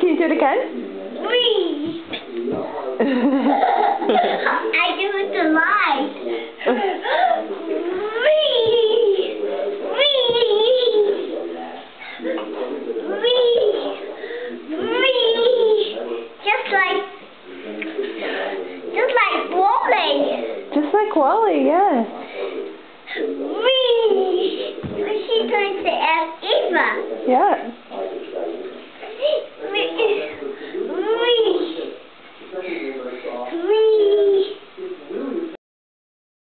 Can you do it again? Wee. I do it the light. Wee. Wee. Wee. Wee. Just like, just like WALL-E. Just like WALL-E, yes. Wee. She turns to yeah. Three. Three. Three.